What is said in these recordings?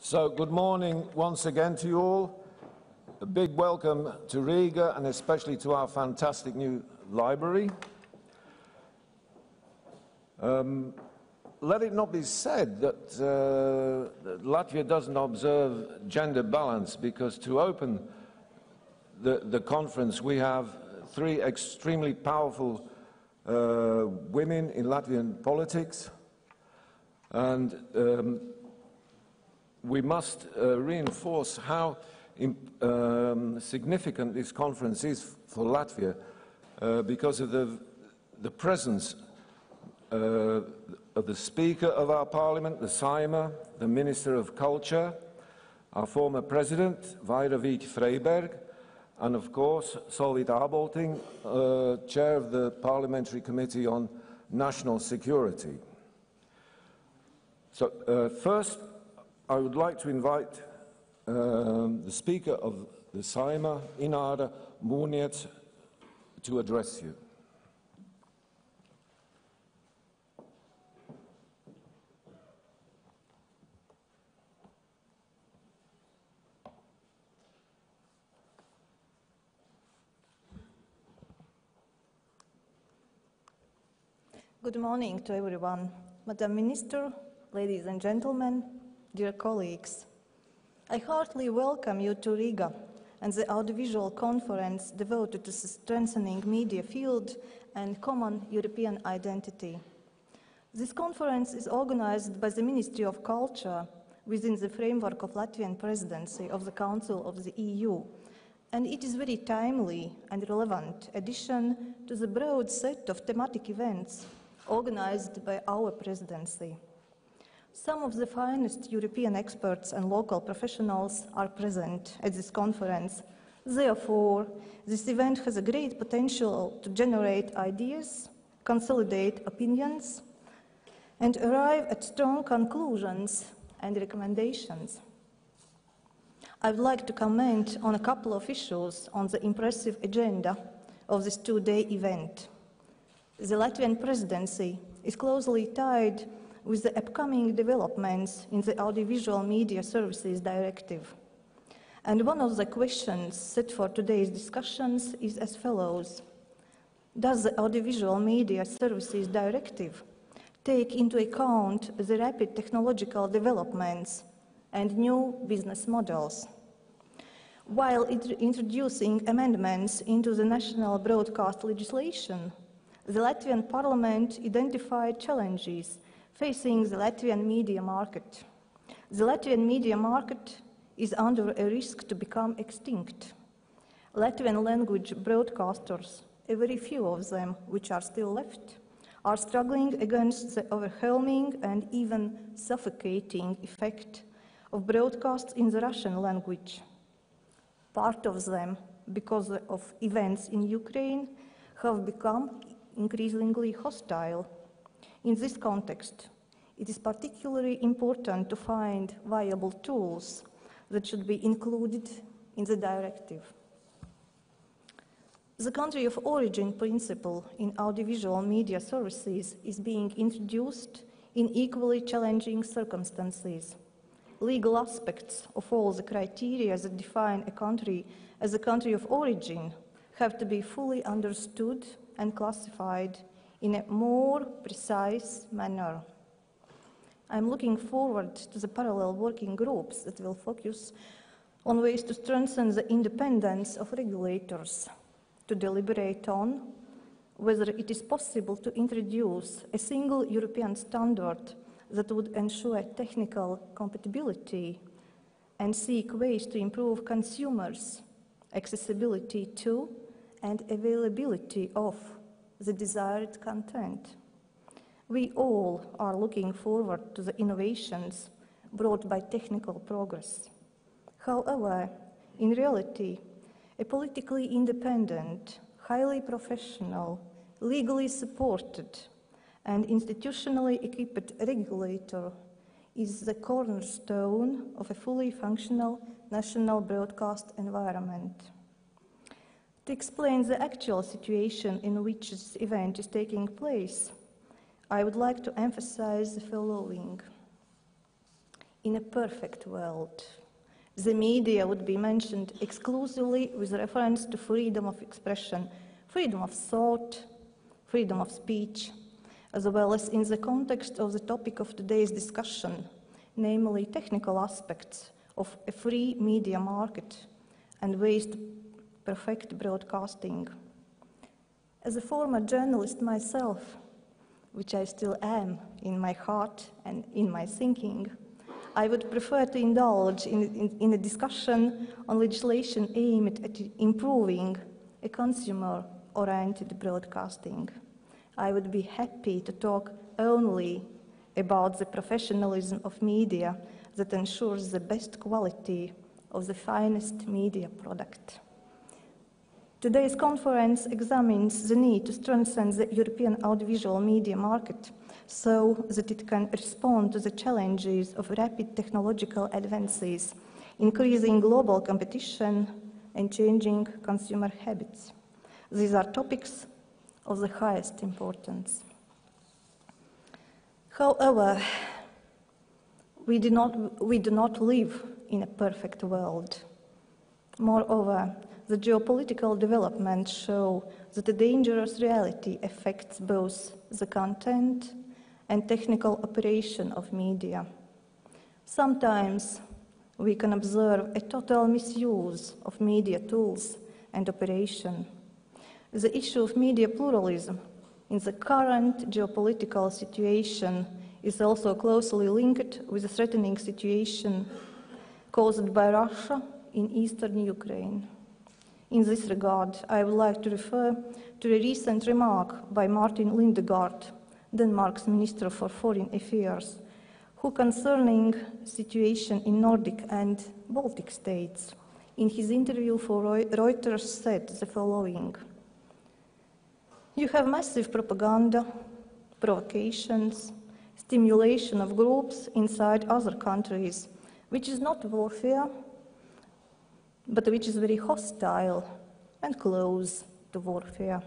So, good morning once again to you all. A big welcome to Riga and especially to our fantastic new library. Um, let it not be said that, uh, that Latvia doesn't observe gender balance because to open the, the conference we have three extremely powerful uh, women in Latvian politics and um, we must uh, reinforce how um, significant this conference is for Latvia uh, because of the, the presence uh, of the Speaker of our Parliament, the Saeima, the Minister of Culture, our former President, Vaira Vīķe Freiberg, and of course Solvita Āboltiņa, uh, Chair of the Parliamentary Committee on National Security. So uh, first, I would like to invite um, the Speaker of the Saeima, Ināra Mūrniece, to address you. Good morning to everyone. Madam Minister, ladies and gentlemen, dear colleagues. I heartily welcome you to Riga and the audiovisual conference devoted to strengthening media field and common European identity. This conference is organized by the Ministry of Culture within the framework of Latvian presidency of the Council of the EU, and it is very timely and relevant addition to the broad set of thematic events organized by our presidency. Some of the finest European experts and local professionals are present at this conference. Therefore, this event has a great potential to generate ideas, consolidate opinions, and arrive at strong conclusions and recommendations. I would like to comment on a couple of issues on the impressive agenda of this two-day event. The Latvian presidency is closely tied with the upcoming developments in the Audiovisual Media Services Directive. And one of the questions set for today's discussions is as follows. Does the Audiovisual Media Services Directive take into account the rapid technological developments and new business models? While introducing amendments into the national broadcast legislation, the Latvian parliament identified challenges facing the Latvian media market. The Latvian media market is under a risk to become extinct. Latvian language broadcasters, a very few of them which are still left, are struggling against the overwhelming and even suffocating effect of broadcasts in the Russian language. Part of them, because of events in Ukraine, have become increasingly hostile. In this context, it is particularly important to find viable tools that should be included in the directive. The country of origin principle in audiovisual media services is being introduced in equally challenging circumstances. Legal aspects of all the criteria that define a country as a country of origin have to be fully understood and classified in a more precise manner. I'm looking forward to the parallel working groups that will focus on ways to strengthen the independence of regulators, to deliberate on whether it is possible to introduce a single European standard that would ensure technical compatibility and seek ways to improve consumers' accessibility to and availability of the desired content. We all are looking forward to the innovations brought by technical progress. However, in reality, a politically independent, highly professional, legally supported, and institutionally equipped regulator is the cornerstone of a fully functional national broadcast environment. To explain the actual situation in which this event is taking place, I would like to emphasize the following. in a perfect world, the media would be mentioned exclusively with reference to freedom of expression, freedom of thought, freedom of speech, as well as in the context of the topic of today's discussion, namely technical aspects of a free media market and ways perfect broadcasting. As a former journalist myself, which I still am in my heart and in my thinking, I would prefer to indulge in, in, in a discussion on legislation aimed at improving a consumer oriented broadcasting. I would be happy to talk only about the professionalism of media that ensures the best quality of the finest media product. Today's conference examines the need to strengthen the European audiovisual media market so that it can respond to the challenges of rapid technological advances, increasing global competition, and changing consumer habits. These are topics of the highest importance. However, we do not, we do not live in a perfect world. Moreover, the geopolitical developments show that the dangerous reality affects both the content and technical operation of media. Sometimes we can observe a total misuse of media tools and operation. The issue of media pluralism in the current geopolitical situation is also closely linked with the threatening situation caused by Russia in eastern Ukraine. In this regard, I would like to refer to a recent remark by Martin Lidegaard, Denmark's Minister for Foreign Affairs, who concerning situation in Nordic and Baltic states, in his interview for Reuters said the following. You have massive propaganda, provocations, stimulation of groups inside other countries, which is not warfare, but which is very hostile and close to warfare.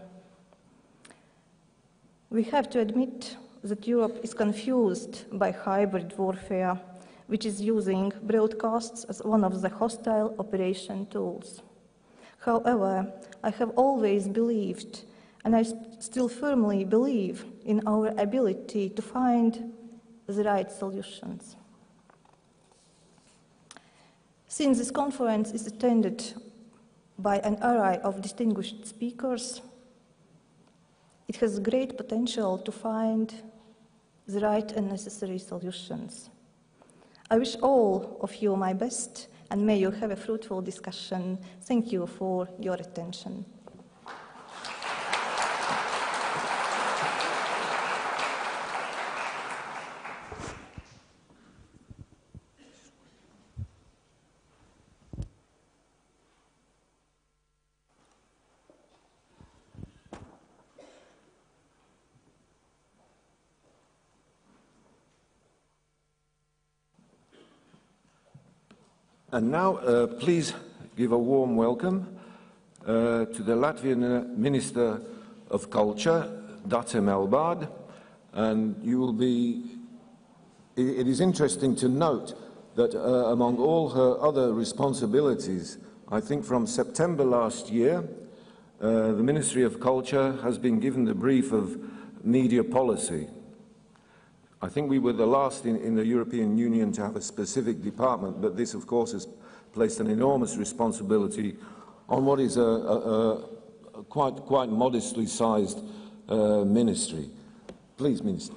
We have to admit that Europe is confused by hybrid warfare, which is using broadcasts as one of the hostile operation tools. However, I have always believed, and I st- still firmly believe, in our ability to find the right solutions. Since this conference is attended by an array of distinguished speakers, it has great potential to find the right and necessary solutions. I wish all of you my best and may you have a fruitful discussion. Thank you for your attention. And now, uh, please give a warm welcome uh, to the Latvian Minister of Culture, Dace Melbārde. And you will be, it, it is interesting to note that uh, among all her other responsibilities, I think from September last year, uh, the Ministry of Culture has been given the brief of media policy. I think we were the last in, in, the European Union to have a specific department, but this, of course, has placed an enormous responsibility on what is a, a, a quite, quite modestly sized uh, ministry. Please, Minister.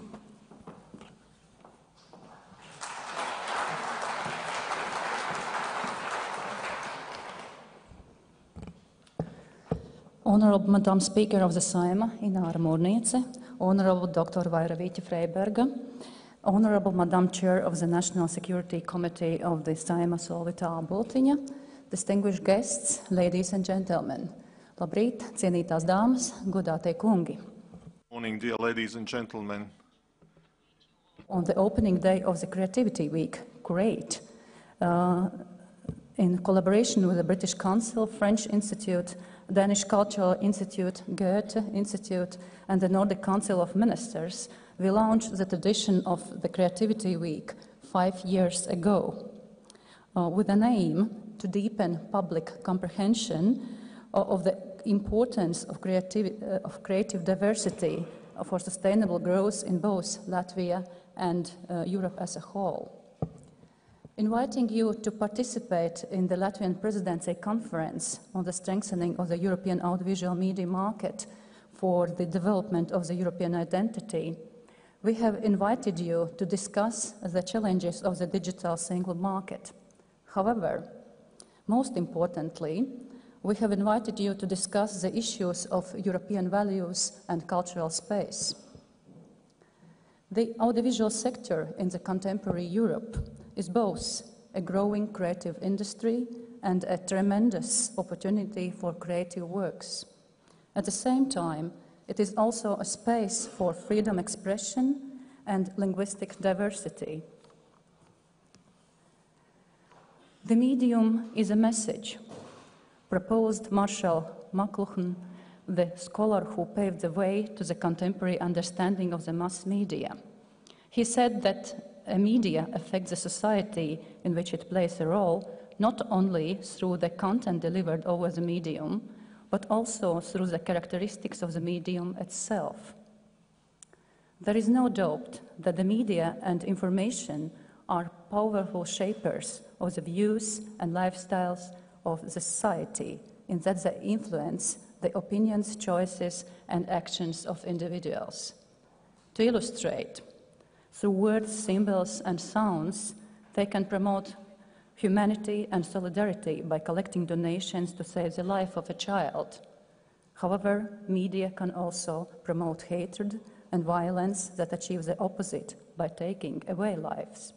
Honorable Madam Speaker of the Saeima, Ināra Mūrniece, Honorable Dr. Vaira Vīķe-Freiberga, Honorable Madam Chair of the National Security Committee of the Saeima Solvita Āboltiņa, distinguished guests, ladies and gentlemen. Labrīt, cienītās dāmas, godātie kungi. Morning, dear ladies and gentlemen. On the opening day of the Creativity Week, great. Uh, in collaboration with the British Council, French Institute, Danish Cultural Institute, Goethe Institute, and the Nordic Council of Ministers, we launched the tradition of the Creativity Week five years ago, uh, with an aim to deepen public comprehension of the importance of creative, uh, of creative diversity for sustainable growth in both Latvia and uh, Europe as a whole. Inviting you to participate in the Latvian Presidency Conference on the strengthening of the European audiovisual media market for the development of the European identity, we have invited you to discuss the challenges of the digital single market. However, most importantly, we have invited you to discuss the issues of European values and cultural space. The audiovisual sector in the contemporary Europe is both a growing creative industry and a tremendous opportunity for creative works. At the same time, it is also a space for freedom expression and linguistic diversity. The medium is a message proposed Marshall McLuhan, the scholar who paved the way to the contemporary understanding of the mass media. He said that a media affects the society in which it plays a role, not only through the content delivered over the medium, but also through the characteristics of the medium itself. There is no doubt that the media and information are powerful shapers of the views and lifestyles of the society in that they influence the opinions, choices, and actions of individuals. To illustrate, through words, symbols, and sounds, they can promote humanity and solidarity by collecting donations to save the life of a child. However, media can also promote hatred and violence that achieve the opposite by taking away lives.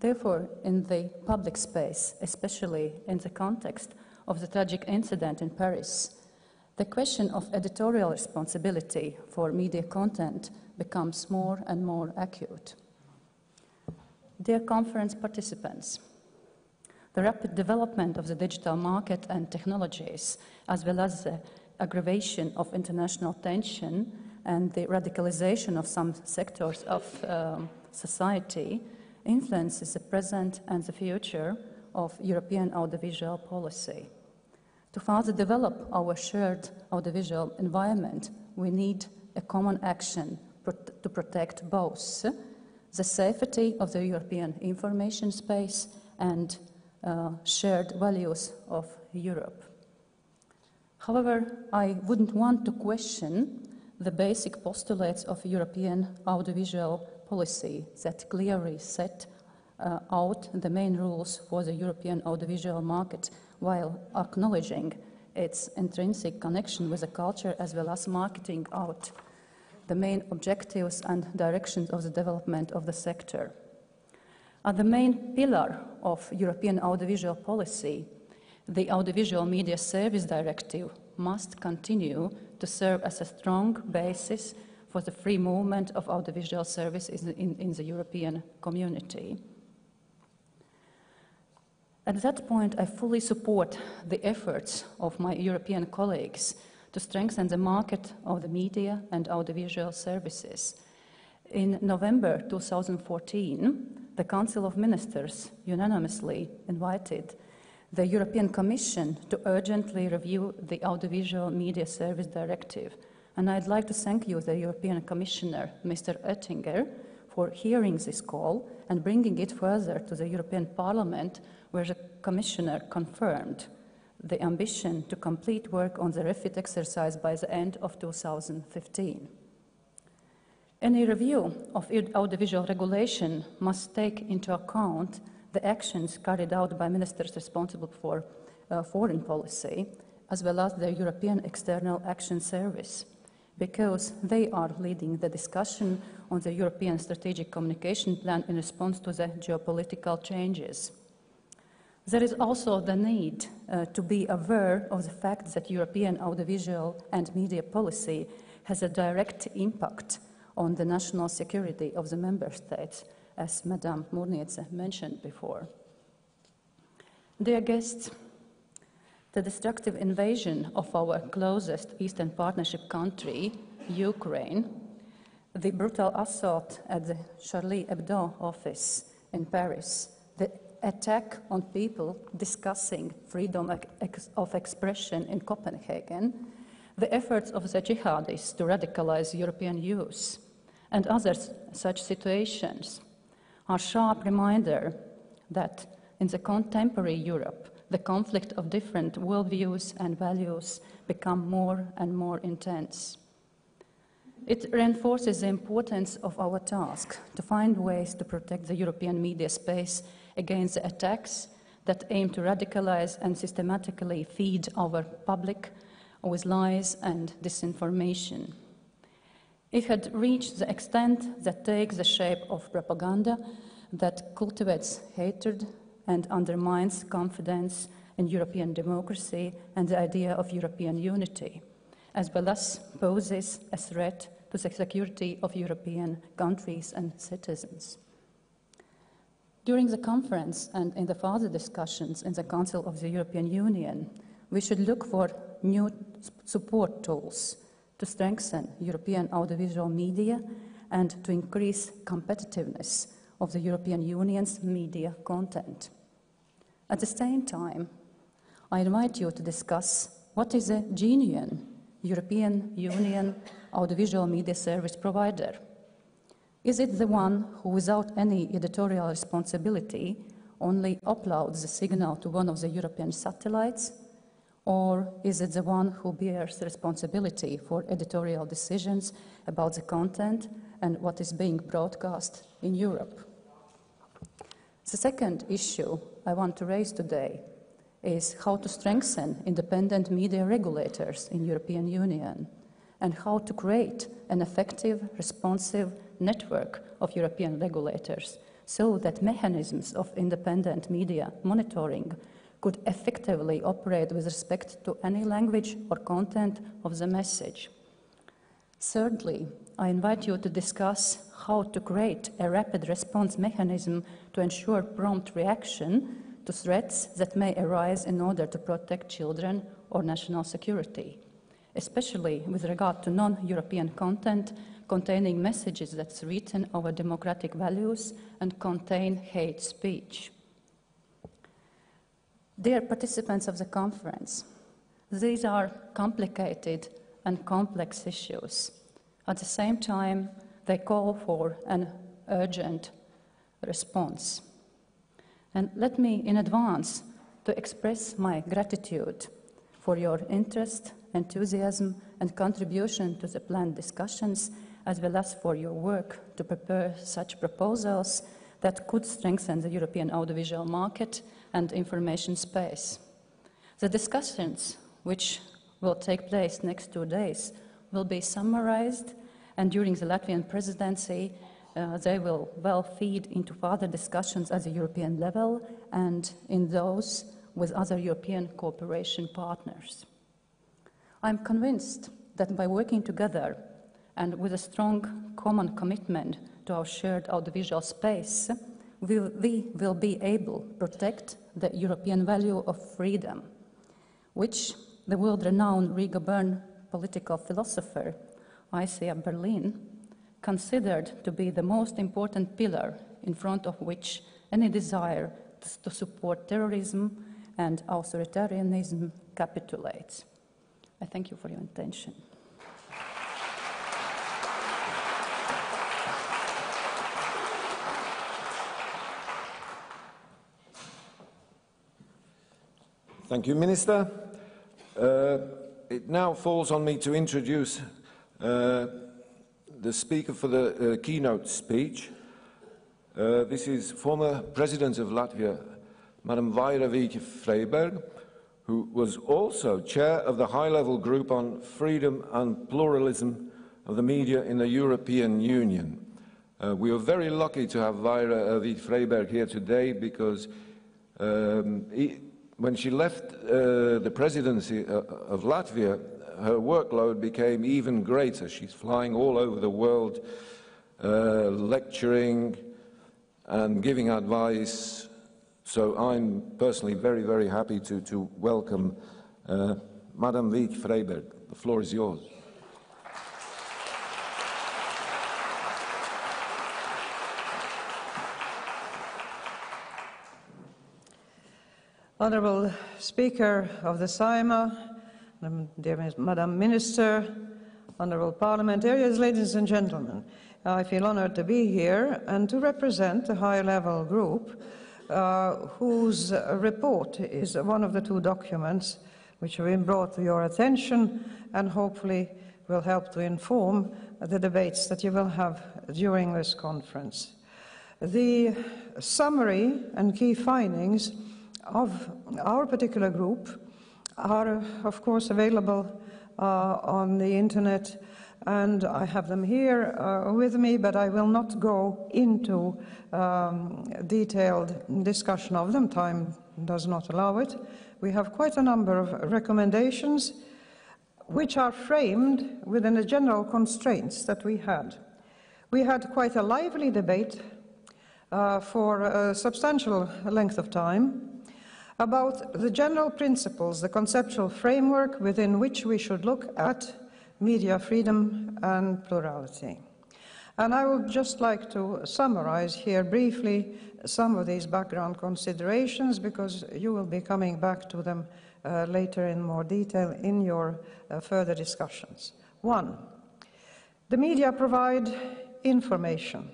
Therefore, in the public space, especially in the context of the tragic incident in Paris, the question of editorial responsibility for media content becomes more and more acute. Dear conference participants, the rapid development of the digital market and technologies, as well as the aggravation of international tension and the radicalization of some sectors of um, society, influences the present and the future of European audiovisual policy. To further develop our shared audiovisual environment, we need a common action to protect both the safety of the European information space and uh, shared values of Europe. However, I wouldn't want to question the basic postulates of European audiovisual policy that clearly set uh, out the main rules for the European audiovisual market while acknowledging its intrinsic connection with the culture as well as marketing out the main objectives and directions of the development of the sector. At the main pillar of European audiovisual policy, the Audiovisual Media Service Directive must continue to serve as a strong basis for the free movement of audiovisual services in, in the European community. At that point, I fully support the efforts of my European colleagues to strengthen the market of the media and audiovisual services. In November 2014, the Council of Ministers unanimously invited the European Commission to urgently review the Audiovisual Media Service Directive and I'd like to thank you, the European Commissioner, Mr. Oettinger, for hearing this call and bringing it further to the European Parliament, where the Commissioner confirmed the ambition to complete work on the refit exercise by the end of 2015. Any review of audiovisual regulation must take into account the actions carried out by ministers responsible for uh, foreign policy, as well as the European External Action Service because they are leading the discussion on the European Strategic Communication Plan in response to the geopolitical changes. There is also the need uh, to be aware of the fact that European audiovisual and media policy has a direct impact on the national security of the member states, as Madame Mūrniece mentioned before. Dear guests, the destructive invasion of our closest Eastern Partnership country, Ukraine, the brutal assault at the Charlie Hebdo office in Paris, attack on people discussing freedom of expression in Copenhagen, the efforts of the jihadists to radicalize European youth, and other such situations are sharp reminder that in the contemporary Europe, the conflict of different worldviews and values become more and more intense. It reinforces the importance of our task to find ways to protect the European media space against the attacks that aim to radicalize and systematically feed our public with lies and disinformation. It had reached the extent that takes the shape of propaganda that cultivates hatred and undermines confidence in European democracy and the idea of European unity, as well as poses a threat to the security of European countries and citizens. During the conference and in the further discussions in the Council of the European Union, we should look for new support tools to strengthen European audiovisual media and to increase competitiveness of the European Union's media content. At the same time, I invite you to discuss what is a genuine European Union audiovisual media service provider. Is it the one who, without any editorial responsibility, only uploads the signal to one of the European satellites? Or is it the one who bears responsibility for editorial decisions about the content and what is being broadcast in Europe? The second issue I want to raise today is how to strengthen independent media regulators in European Union and how to create an effective, responsive network of European regulators so that mechanisms of independent media monitoring could effectively operate with respect to any language or content of the message. Thirdly, I invite you to discuss how to create a rapid response mechanism to ensure prompt reaction to threats that may arise in order to protect children or national security, especially with regard to non European content containing messages that threaten our democratic values and contain hate speech. Dear participants of the conference, these are complicated and complex issues. At the same time, they call for an urgent response. And let me, in advance, to express my gratitude for your interest, enthusiasm, and contribution to the planned discussions, as well as for your work to prepare such proposals that could strengthen the European audiovisual market and information space. The discussions, which will take place next two days, will be summarized, and during the Latvian presidency, uh, they will well feed into further discussions at the European level and in those with other European cooperation partners. I'm convinced that by working together and with a strong common commitment to our shared audiovisual space, we, we will be able to protect the European value of freedom, which the world-renowned Riga Bern political philosopher Isaiah Berlin considered to be the most important pillar in front of which any desire to support terrorism and authoritarianism capitulates. I thank you for your attention. Thank you, Minister. Uh, it now falls on me to introduce uh, the speaker for the uh, keynote speech. Uh, this is former President of Latvia, Madam Vaira Vīķe-Freiberga, who was also chair of the high-level group on freedom and pluralism of the media in the European Union. Uh, we are very lucky to have Vaira uh, Vīķe-Freiberga here today because um, he, when she left uh, the presidency uh, of Latvia, her workload became even greater. She's flying all over the world, uh, lecturing and giving advice. So I'm personally very, very happy to, to welcome uh, Madame Vīķe-Freiberga. The floor is yours. Honourable Speaker of the Saeima, dear Madam Minister, Honourable Parliamentarians, ladies and gentlemen, I feel honoured to be here and to represent a high-level group uh, whose report is one of the two documents which have been brought to your attention and hopefully will help to inform the debates that you will have during this conference. The summary and key findings of our particular group are, of course, available uh, on the internet, and I have them here uh, with me, but I will not go into um, detailed discussion of them. Time does not allow it. We have quite a number of recommendations which are framed within the general constraints that we had. We had quite a lively debate uh, for a substantial length of time about the general principles, the conceptual framework within which we should look at media freedom and plurality. And I would just like to summarize here briefly some of these background considerations because you will be coming back to them uh, later in more detail in your uh, further discussions. One, the media provide information.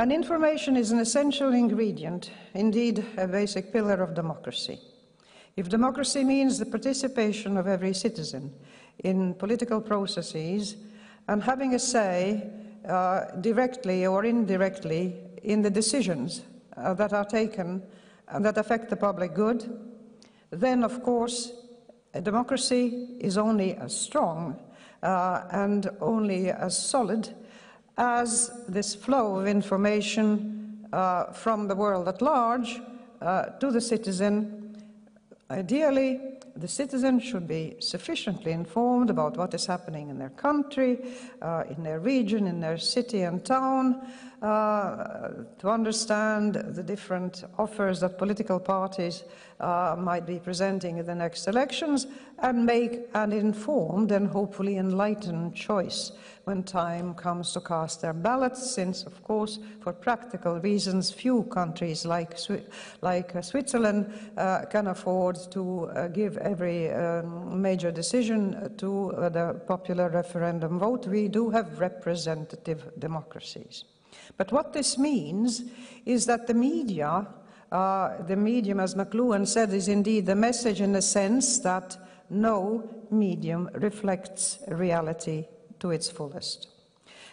And information is an essential ingredient, indeed a basic pillar of democracy. If democracy means the participation of every citizen in political processes and having a say uh, directly or indirectly in the decisions uh, that are taken and that affect the public good, then of course a democracy is only as strong uh, and only as solid as this flow of information uh, from the world at large uh, to the citizen. Ideally, the citizen should be sufficiently informed about what is happening in their country, uh, in their region, in their city and town, uh, to understand the different offers that political parties uh, might be presenting in the next elections and make an informed and hopefully enlightened choice when time comes to cast their ballots, since, of course, for practical reasons, few countries like, like uh, Switzerland uh, can afford to uh, give every um, major decision to uh, the popular referendum vote. We do have representative democracies. But what this means is that the media, uh, the medium, as McLuhan said, is indeed the message in the sense that no medium reflects reality to its fullest.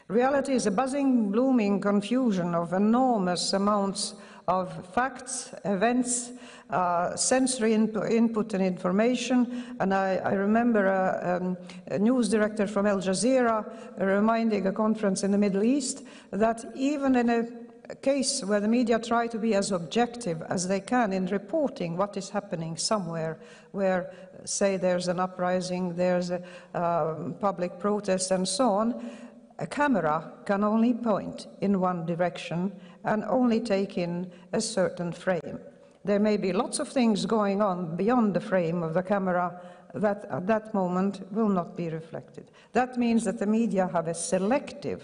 Reality is a buzzing, blooming confusion of enormous amounts of facts, events, uh, sensory input, input, and information. And I, I remember a, um, a, news director from Al Jazeera reminding a conference in the Middle East that even in a case where the media try to be as objective as they can in reporting what is happening somewhere where, say, there's an uprising, there's a uh, public protest, and so on, a camera can only point in one direction and only take in a certain frame. There may be lots of things going on beyond the frame of the camera that at that moment will not be reflected. That means that the media have a selective,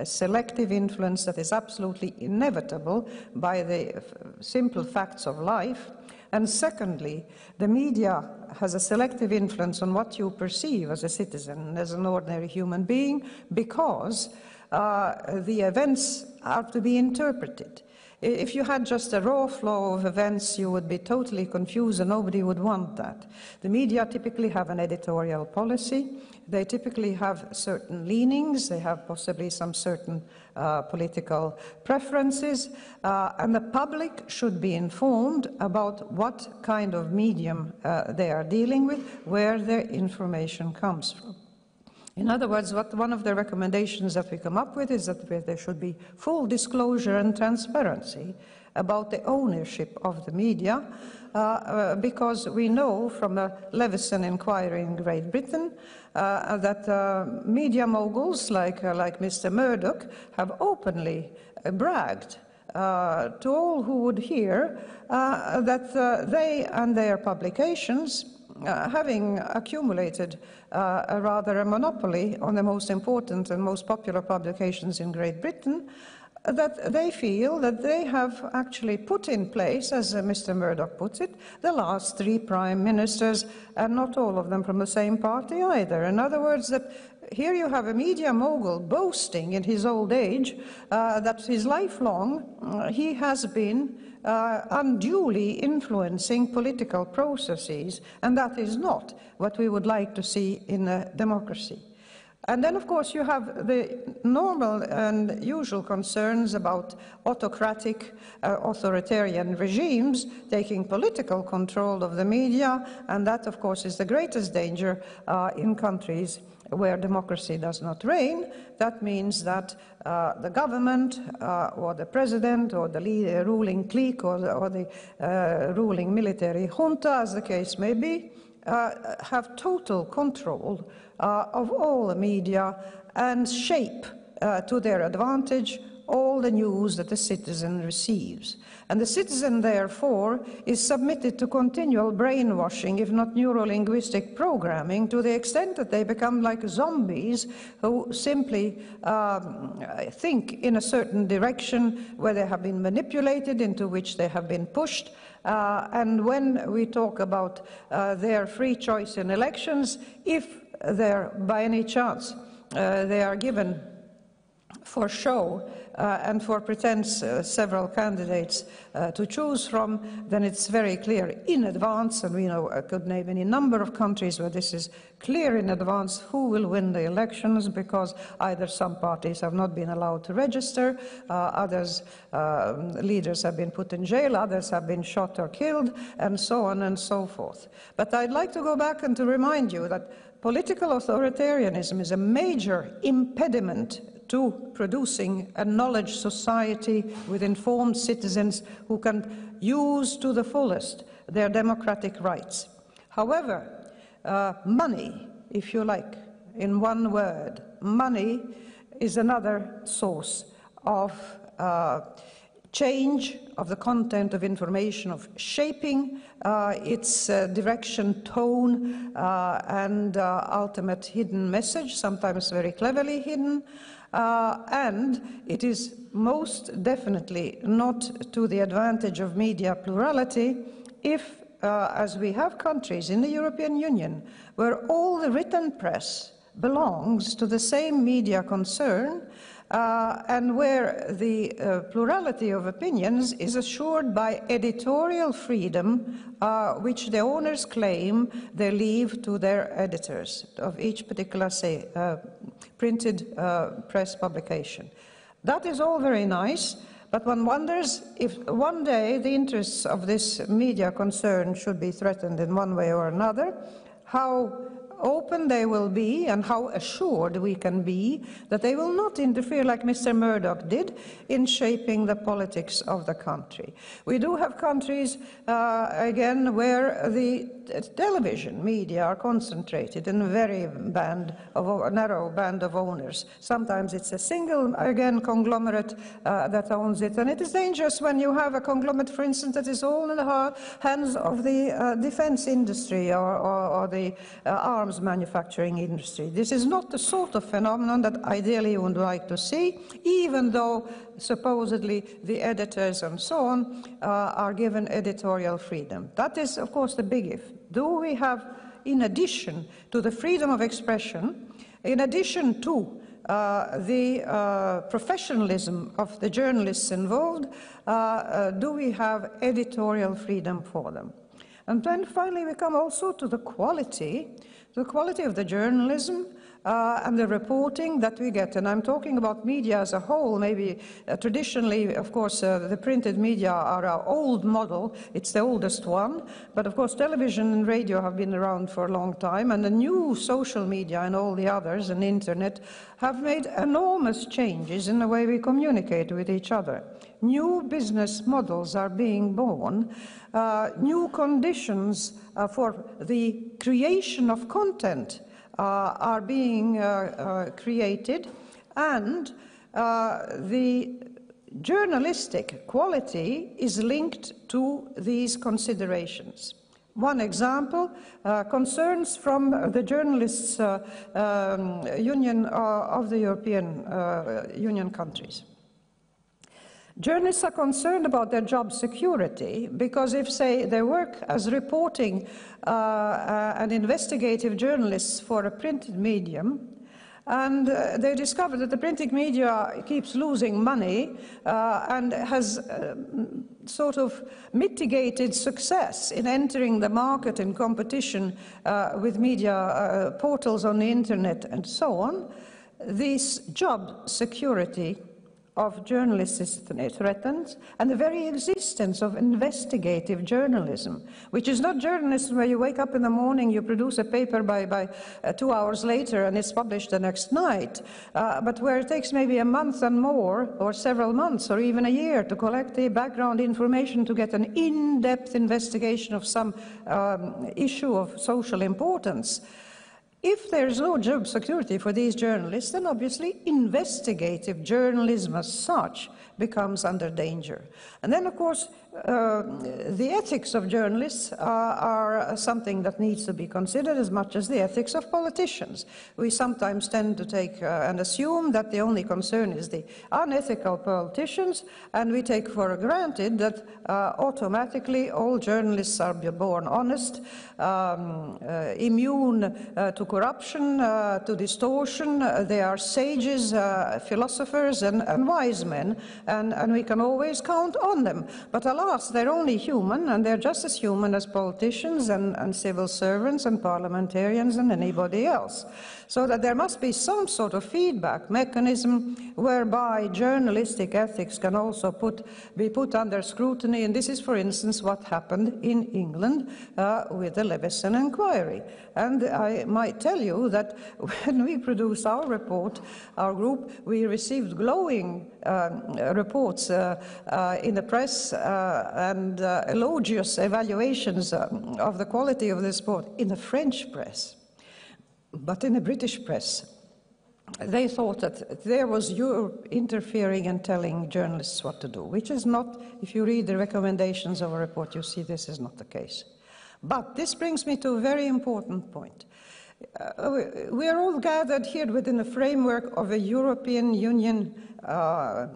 a selective influence that is absolutely inevitable by the simple facts of life. And secondly, the media has a selective influence on what you perceive as a citizen, as an ordinary human being, because uh, the events are to be interpreted. If you had just a raw flow of events, you would be totally confused and nobody would want that. The media typically have an editorial policy. They typically have certain leanings. They have possibly some certain uh, political preferences. Uh, and the public should be informed about what kind of medium uh, they are dealing with, where their information comes from. In other words, what one of the recommendations that we come up with is that there should be full disclosure and transparency about the ownership of the media, uh, uh, because we know from a Leveson inquiry in Great Britain that uh, media moguls like, uh, like Mr. Murdoch have openly uh, bragged to all who would hear that they and their publications uh, having accumulated uh, a rather a monopoly on the most important and most popular publications in Great Britain, that they feel that they have actually put in place, as uh, Mr. Murdoch puts it, the last three prime ministers, and not all of them from the same party either. In other words, that here you have a media mogul boasting in his old age uh, that his lifelong uh, he has been uh, unduly influencing political processes, and that is not what we would like to see in a democracy. And then, of course, you have the normal and usual concerns about autocratic, uh, authoritarian regimes taking political control of the media, and that, of course, is the greatest danger uh, in countries where democracy does not reign. That means that uh, the government uh, or the president or the lead, uh, ruling clique or the, or the uh, ruling military junta, as the case may be, uh, have total control of all the media and shape uh, to their advantage all the news that the citizen receives. And the citizen, therefore, is submitted to continual brainwashing, if not neurolinguistic programming, to the extent that they become like zombies who simply um, think in a certain direction where they have been manipulated, into which they have been pushed. Uh, and when we talk about uh, their free choice in elections, if there, by any chance, uh, they are given for show uh, and for pretense uh, several candidates uh, to choose from, then it's very clear in advance, and we know I could name any number of countries where this is clear in advance who will win the elections because either some parties have not been allowed to register, uh, others, uh, leaders have been put in jail, others have been shot or killed, and so on and so forth. But I'd like to go back and to remind you that Political authoritarianism is a major impediment to producing a knowledge society with informed citizens who can use to the fullest their democratic rights. However, uh, money, if you like, in one word, money is another source of uh, change of the content of information, of shaping uh, its uh, direction, tone, uh, and uh, ultimate hidden message, sometimes very cleverly hidden. Uh, and it is most definitely not to the advantage of media plurality if, uh, as we have countries in the European Union, where all the written press belongs to the same media concern, uh, and where the uh, plurality of opinions is assured by editorial freedom, uh, which the owners claim they leave to their editors of each particular, say, uh, printed uh, press publication. That is all very nice, but one wonders if one day the interests of this media concern should be threatened in one way or another, how open they will be and how assured we can be that they will not interfere like Mr. Murdoch did in shaping the politics of the country. We do have countries, uh, again, where the television media are concentrated in a very band of, narrow band of owners. Sometimes it's a single, again, conglomerate uh, that owns it. And it is dangerous when you have a conglomerate, for instance, that is all in the hands of the uh, defense industry or, or, or the uh, arms manufacturing industry. This is not the sort of phenomenon that ideally you would like to see, even though supposedly the editors and so on uh, are given editorial freedom. That is, of course, the big if. Do we have, in addition to the freedom of expression, in addition to uh, the uh, professionalism of the journalists involved, uh, uh do we have editorial freedom for them? And then finally, we come also to the quality the quality of the journalism uh, and the reporting that we get. And I'm talking about media as a whole. Maybe uh, traditionally, of course, uh, the printed media are our old model. It's the oldest one. But of course, television and radio have been around for a long time. And the new social media and all the others and internet have made enormous changes in the way we communicate with each other. New business models are being born uh, new conditions uh, for the creation of content uh, are being uh, uh, created, and the journalistic quality is linked to these considerations. One example uh, concerns from the Journalists uh, um, Union uh, of the European Union countries. Journalists are concerned about their job security because if, say, they work as reporting uh, uh, and investigative journalists for a printed medium, and uh, they discover that the printing media keeps losing money uh, and has uh, sort of mitigated success in entering the market in competition uh, with media uh, portals on the internet and so on. This job security of journalists is threatened, and the very existence of investigative journalism, which is not journalism where you wake up in the morning, you produce a paper by, by uh, two hours later, and it's published the next night, uh, but where it takes maybe a month and more, or several months, or even a year to collect the background information to get an in-depth investigation of some um, issue of social importance. If there's no job security for these journalists, then obviously investigative journalism as such becomes under danger. And then, of course, uh, the ethics of journalists are, are, something that needs to be considered as much as the ethics of politicians. We sometimes tend to take uh, and assume that the only concern is the unethical politicians, and we take for granted that uh, automatically all journalists are born honest, um, uh, immune uh, to corruption, uh, to distortion. they are sages, philosophers, and, and, wise men, and, and we can always count on them. But alas, they're only human, and they're just as human as politicians and, and civil servants and parliamentarians and anybody else. So that there must be some sort of feedback mechanism whereby journalistic ethics can also put, be put under scrutiny. And this is, for instance, what happened in England uh, with the Leveson inquiry. And I might tell you that when we produced our report, our group, we received glowing reports uh, uh, in the press uh, and elogious evaluations um, of the quality of this report in the French press. But in the British press, they thought that there was Europe interfering and telling journalists what to do, which is not, if you read the recommendations of a report, you see this is not the case. But this brings me to a very important point. We are all gathered here within the framework of a European Union uh,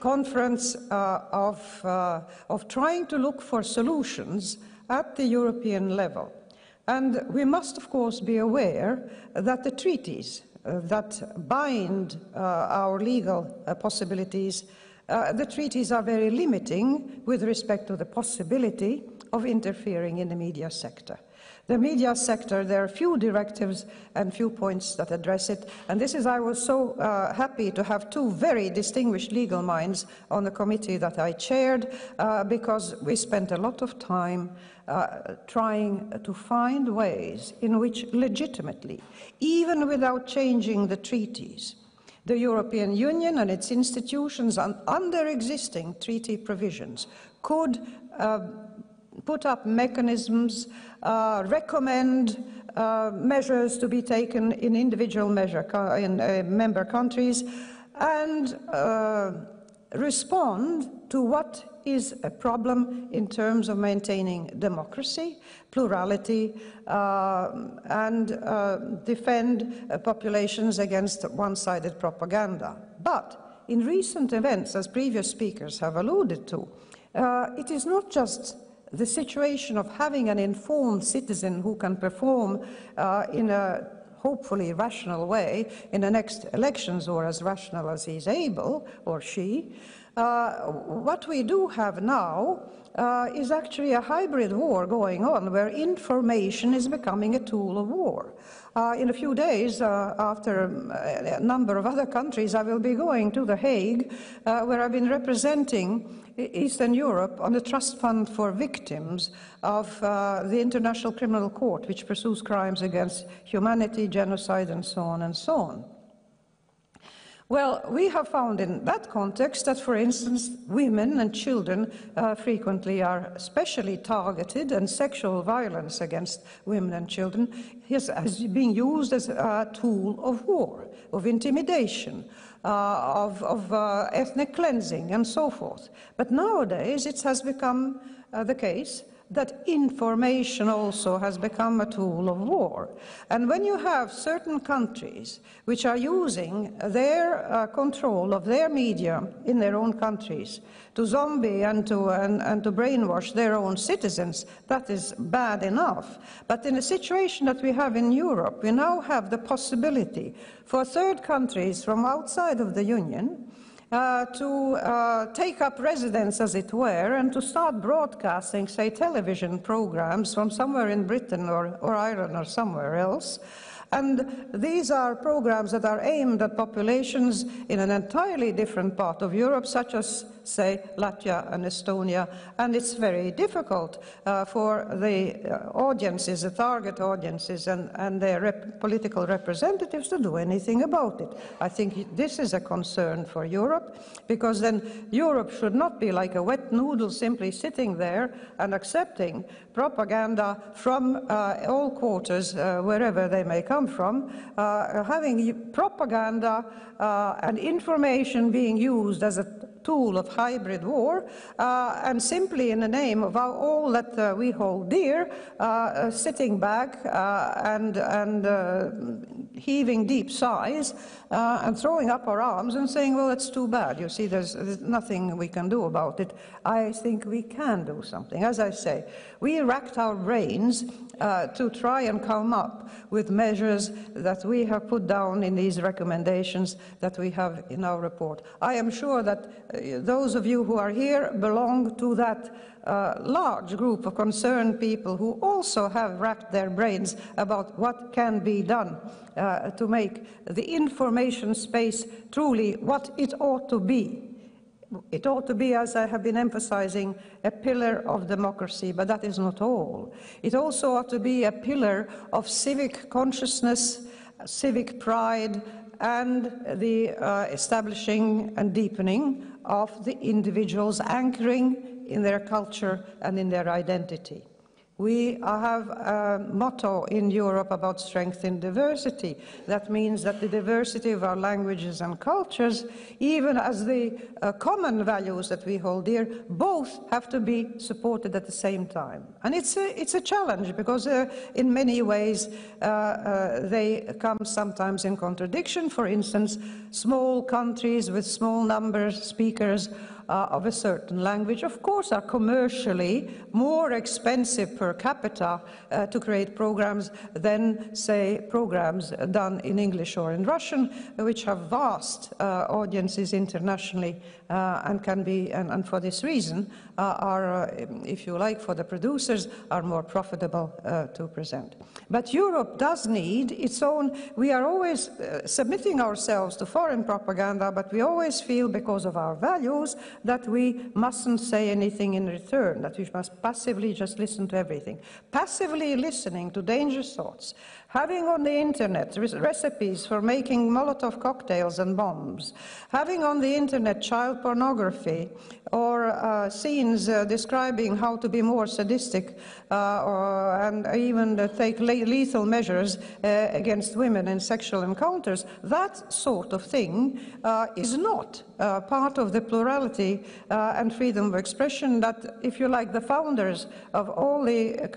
conference uh, of, uh, of trying to look for solutions at the European level. And we must, of course, be aware that the treaties uh, that bind uh, our legal possibilities, the treaties are very limiting with respect to the possibility of interfering in the media sector. The media sector, there are few directives and few points that address it. And this is, I was so uh, happy to have two very distinguished legal minds on the committee that I chaired, uh, because we spent a lot of time uh, trying to find ways in which legitimately, even without changing the treaties, the European Union and its institutions, under existing treaty provisions, could uh, put up mechanisms, uh, recommend uh, measures to be taken in individual measure in uh, member countries, and uh, respond to what is a problem in terms of maintaining democracy, plurality, uh, and uh, defend populations against one-sided propaganda. But in recent events, as previous speakers have alluded to, it is not just the situation of having an informed citizen who can perform uh, in a hopefully rational way in the next elections or as rational as he's able or she, uh, what we do have now uh, is actually a hybrid war going on where information is becoming a tool of war. Uh, in a few days, uh, after um, a number of other countries, I will be going to The Hague, uh, where I've been representing Eastern Europe on the Trust Fund for Victims of uh, the International Criminal Court, which pursues crimes against humanity, genocide, and so on and so on. Well, we have found in that context that, for instance, women and children uh, frequently are especially targeted, and sexual violence against women and children is, is being used as a tool of war, of intimidation, uh, of, of uh, ethnic cleansing, and so forth. But nowadays, it has become uh, the case that information also has become a tool of war. And when you have certain countries which are using their uh, control of their media in their own countries to zombie and to, and, and to brainwash their own citizens, that is bad enough. But in a situation that we have in Europe, we now have the possibility for third countries from outside of the Union uh, to uh, take up residence, as it were, and to start broadcasting, say, television programs from somewhere in Britain or, or Ireland or somewhere else. And these are programs that are aimed at populations in an entirely different part of Europe, such as say, Latvia and Estonia, and it's very difficult uh, for the uh, audiences, the target audiences, and, and their rep political representatives to do anything about it. I think this is a concern for Europe, because then Europe should not be like a wet noodle simply sitting there and accepting propaganda from uh, all quarters, uh, wherever they may come from, uh, having propaganda uh, and information being used as a tool of hybrid war, uh, and simply in the name of our, all that uh, we hold dear, uh, uh sitting back uh, and, and heaving deep sighs and throwing up our arms and saying, well, it's too bad. You see, there's, there's nothing we can do about it. I think we can do something. As I say, we racked our brains uh, to try and come up with measures that we have put down in these recommendations that we have in our report. I am sure that uh, those of you who are here belong to that uh, large group of concerned people who also have racked their brains about what can be done uh, to make the information space truly what it ought to be. It ought to be, as I have been emphasizing, a pillar of democracy, but that is not all. It also ought to be a pillar of civic consciousness, civic pride, and the uh, establishing and deepening of the individuals anchoring in their culture and in their identity. We have a motto in Europe about strength in diversity. That means that the diversity of our languages and cultures, even as the uh, common values that we hold dear, both have to be supported at the same time. And it's a, it's a challenge because uh, in many ways uh, uh they come sometimes in contradiction. For instance, small countries with small numbers of speakers uh, of a certain language, of course, are commercially more expensive per capita uh, to create programs than, say, programs done in English or in Russian, which have vast uh, audiences internationally uh, and can be, and, and for this reason, are, uh, if you like, for the producers, are more profitable to present. But Europe does need its own, we are always submitting ourselves to foreign propaganda, but we always feel, because of our values, that we mustn't say anything in return, that we must passively just listen to everything. Passively listening to dangerous thoughts, having on the internet recipes for making Molotov cocktails and bombs, having on the internet child pornography or uh, scenes uh, describing how to be more sadistic uh, or, and even take lethal measures uh, against women in sexual encounters, that sort of thing uh, is not uh, part of the plurality and freedom of expression that, if you like, the founders of all the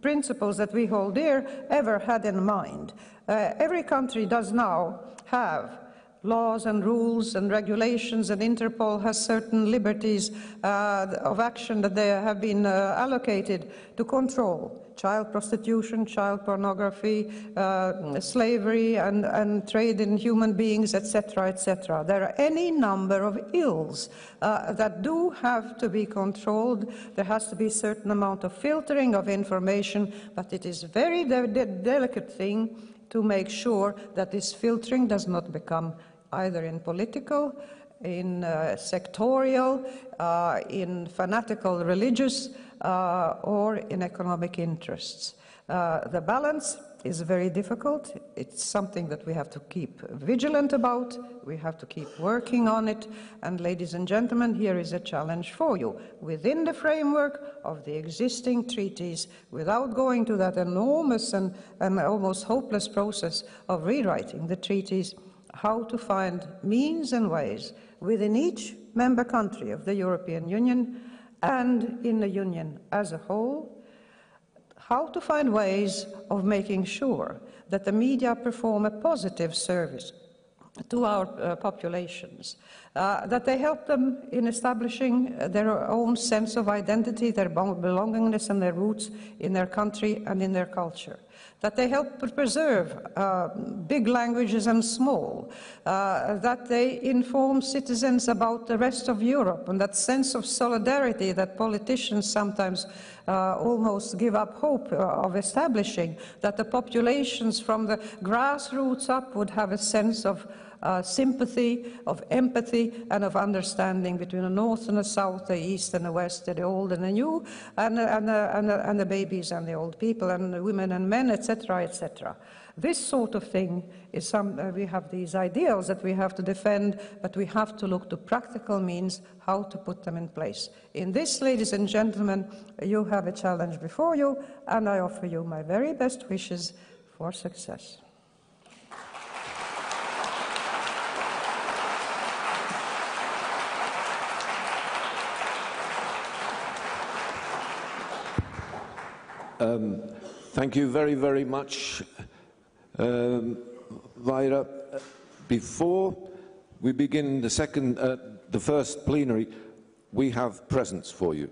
principles that we hold dear ever had in mind. Uh, every country does now have laws and rules and regulations, and Interpol has certain liberties uh, of action that they have been uh, allocated to control child prostitution, child pornography, uh, slavery, and, and, trade in human beings, etc., etc. There are any number of ills uh, that do have to be controlled. There has to be a certain amount of filtering of information, but it is a very de de delicate thing to make sure that this filtering does not become either in political, in uh, sectorial, uh, in fanatical religious, or in economic interests. Uh, the balance is very difficult. It's something that we have to keep vigilant about. We have to keep working on it. And ladies and gentlemen, here is a challenge for you. Within the framework of the existing treaties, without going to that enormous and, and almost hopeless process of rewriting the treaties, how to find means and ways within each member country of the European Union and in the Union as a whole, how to find ways of making sure that the media perform a positive service to our uh, populations, uh, that they help them in establishing their own sense of identity, their belongingness and their roots in their country and in their culture that they help preserve uh, big languages and small, uh, that they inform citizens about the rest of Europe, and that sense of solidarity that politicians sometimes uh, almost give up hope uh, of establishing, that the populations from the grassroots up would have a sense of uh, sympathy, of empathy, and of understanding between the North and the South, the East and the West, the old and the new, and, and, and, and the babies and the old people, and the women and men, etc., etc. This sort of thing is some, uh, we have these ideals that we have to defend, but we have to look to practical means how to put them in place. In this, ladies and gentlemen, you have a challenge before you, and I offer you my very best wishes for success. Um, thank you very, very much, um, Vaira. Before we begin the second, uh, the first plenary, we have presents for you.